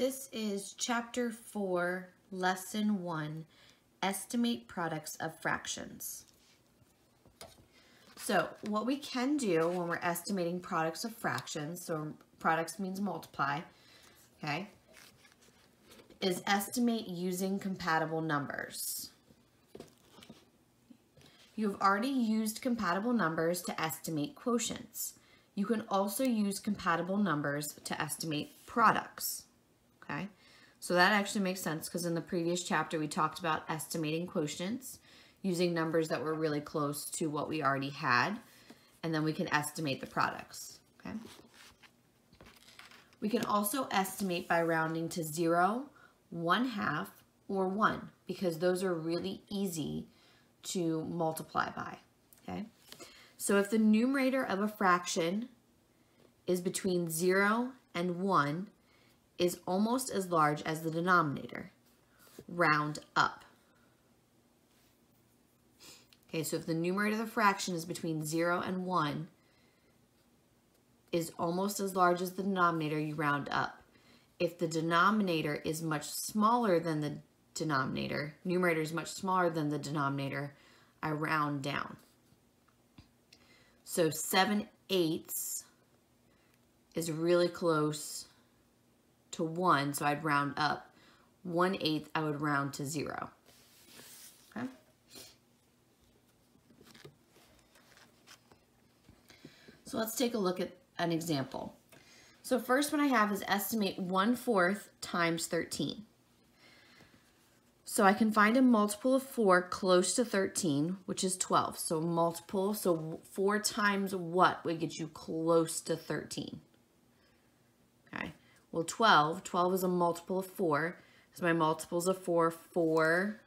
This is chapter 4, lesson 1, estimate products of fractions. So what we can do when we're estimating products of fractions, so products means multiply, okay, is estimate using compatible numbers. You have already used compatible numbers to estimate quotients. You can also use compatible numbers to estimate products, So that actually makes sense because in the previous chapter we talked about estimating quotients using numbers that were really close to what we already had, and then we can estimate the products, okay? We can also estimate by rounding to zero, one half, or one, because those are really easy to multiply by, okay? So if the numerator of a fraction is between zero and one, is almost as large as the denominator, round up. Okay, so if the numerator of the fraction is between 0 and 1, is almost as large as the denominator, you round up. If the denominator is much smaller than the denominator, numerator is much smaller than the denominator, I round down. So 7 eighths is really close to 1, so I'd round up. 1 eighth, I would round to 0. Okay? So let's take a look at an example. So first one I have is estimate 1 fourth times 13. So I can find a multiple of 4 close to 13, which is 12. So multiple, so 4 times what would get you close to 13? Well 12, 12 is a multiple of 4. So my multiples of 4, 4.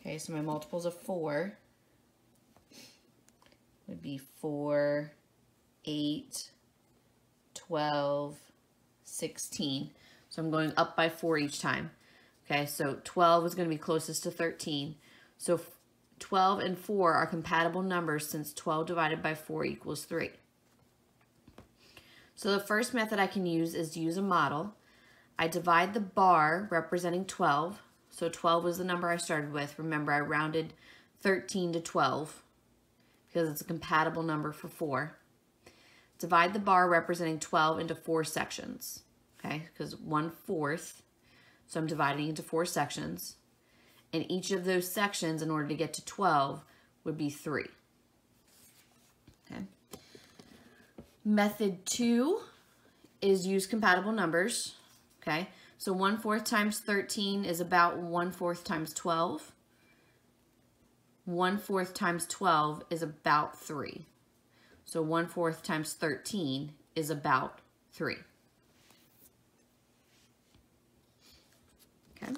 Okay, so my multiples of 4 would be 4, 8, 12, 16. So I'm going up by 4 each time. Okay, so 12 is going to be closest to 13. So 12 and 4 are compatible numbers since 12 divided by 4 equals 3. So the first method I can use is to use a model. I divide the bar representing 12. So 12 was the number I started with. Remember, I rounded 13 to 12 because it's a compatible number for 4. Divide the bar representing 12 into four sections, okay, because 1 fourth so I'm dividing into four sections. And each of those sections, in order to get to 12, would be 3. Okay. Method 2 is use compatible numbers. Okay. So 1 fourth times 13 is about 1 fourth times 12. 1 fourth times 12 is about 3. So 1 fourth times 13 is about 3. Okay.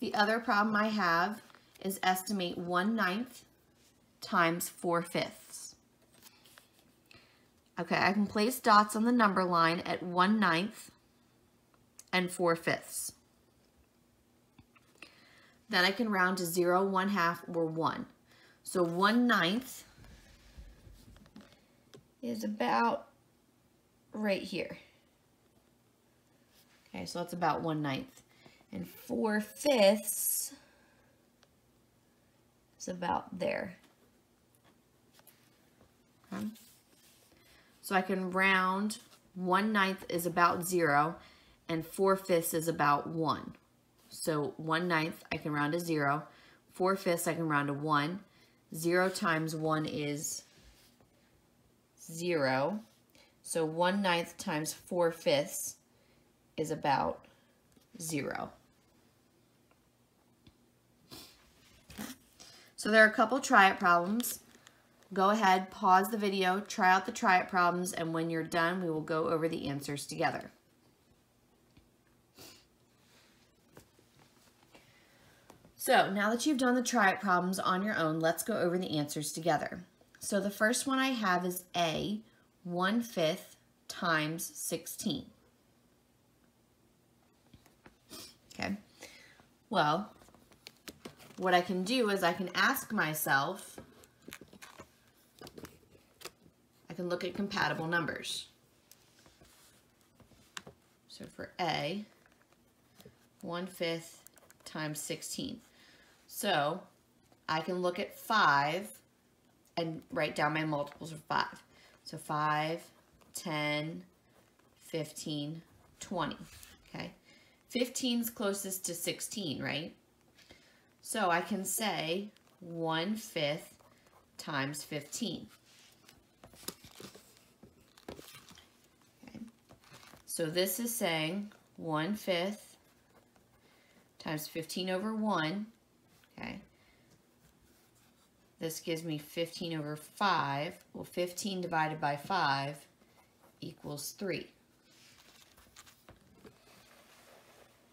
The other problem I have is estimate 1 ninth times 4 fifths. Okay, I can place dots on the number line at 1 ninth and 4 fifths. Then I can round to 0, 1 half, or 1. So 1 ninth is about right here. Okay, so that's about one ninth. And four fifths is about there. Okay. So I can round one ninth is about zero and four fifths is about one. So one ninth I can round to zero. Four fifths I can round to one. Zero times one is zero. So one ninth times four fifths is about zero. So there are a couple try it problems. Go ahead, pause the video, try out the try it problems, and when you're done, we will go over the answers together. So now that you've done the try it problems on your own, let's go over the answers together. So the first one I have is A, 1 fifth times 16. Okay. Well, what I can do is I can ask myself, I can look at compatible numbers. So for A, 1 fifth times 16. So I can look at 5 and write down my multiples of 5. So 5, 10, 15, 20. Okay. 15 is closest to 16, right? So I can say 1 fifth times 15. So this is saying 1 fifth times 15 over 1. Okay. This gives me 15 over 5. Well, 15 divided by 5 equals 3.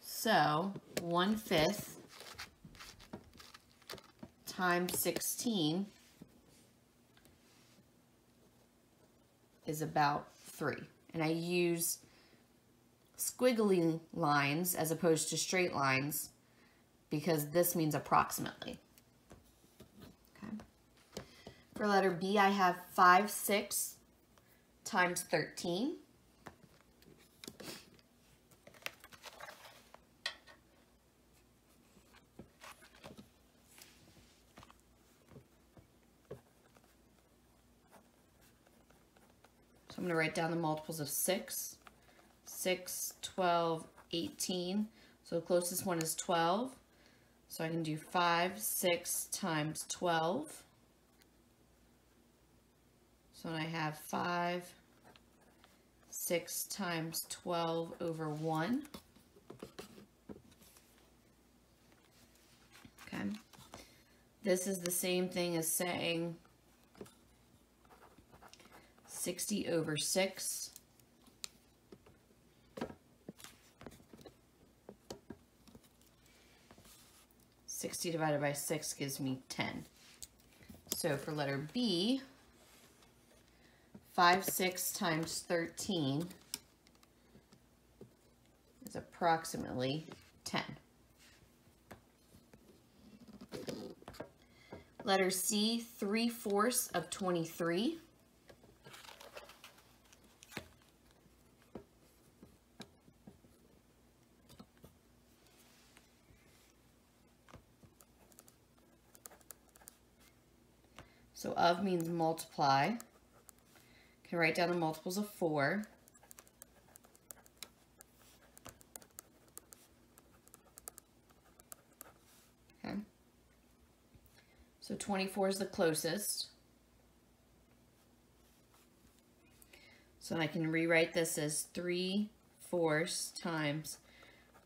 So, 1 fifth times 16 is about 3. And I use squiggly lines as opposed to straight lines because this means approximately. Okay. For letter B, I have 5, 6 times 13. So I'm going to write down the multiples of 6. 6, 12, 18. So the closest one is 12. So I can do 5, 6 times 12. So I have 5, 6 times 12 over 1. Okay. This is the same thing as saying 60 over 6. Sixty divided by six gives me ten. So for letter B, five six times thirteen is approximately ten. Letter C, 3 fourths of 23. So of means multiply. Can write down the multiples of 4. Okay. So 24 is the closest. So I can rewrite this as 3 fourths times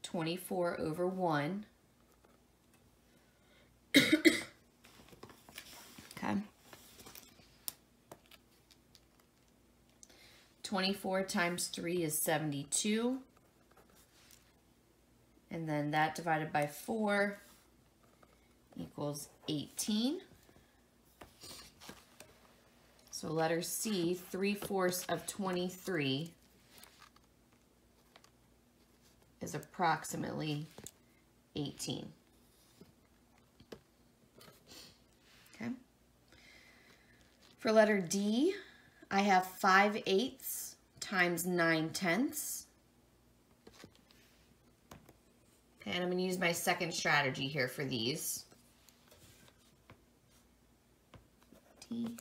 24 over 1. okay. 24 times 3 is 72. And then that divided by 4 equals 18. So letter C, 3 fourths of 23 is approximately 18. Okay. For letter D, I have 5 eighths times 9 tenths. And I'm going to use my second strategy here for these. D.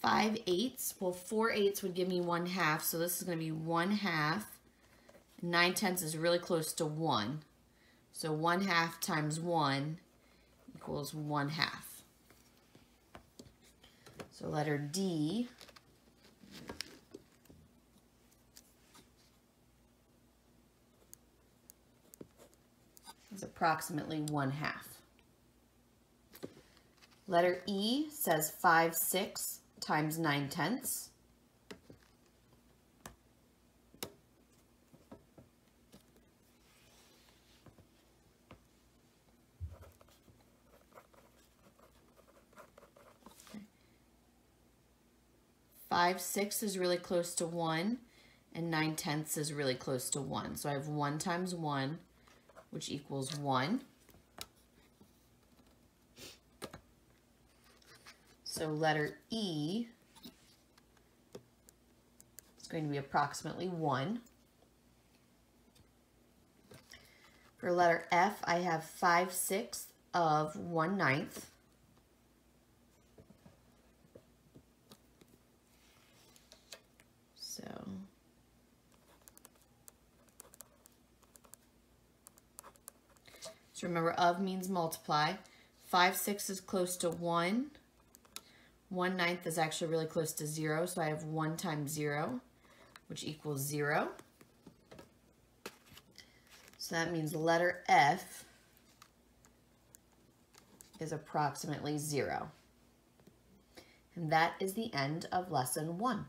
Five eighths, well four eighths would give me one half, so this is going to be one half. Nine tenths is really close to one. So one half times one equals one half. So letter D is approximately one half. Letter E says 5 6 times 9 tenths. Five, six is really close to one, and nine tenths is really close to one. So I have one times one, which equals one. So letter E is going to be approximately 1. For letter F, I have 5 sixths of 1 ninth. So, so remember, of means multiply. 5 sixths is close to 1. 1 ninth is actually really close to 0, so I have 1 times 0, which equals 0. So that means letter F is approximately 0. And that is the end of lesson 1.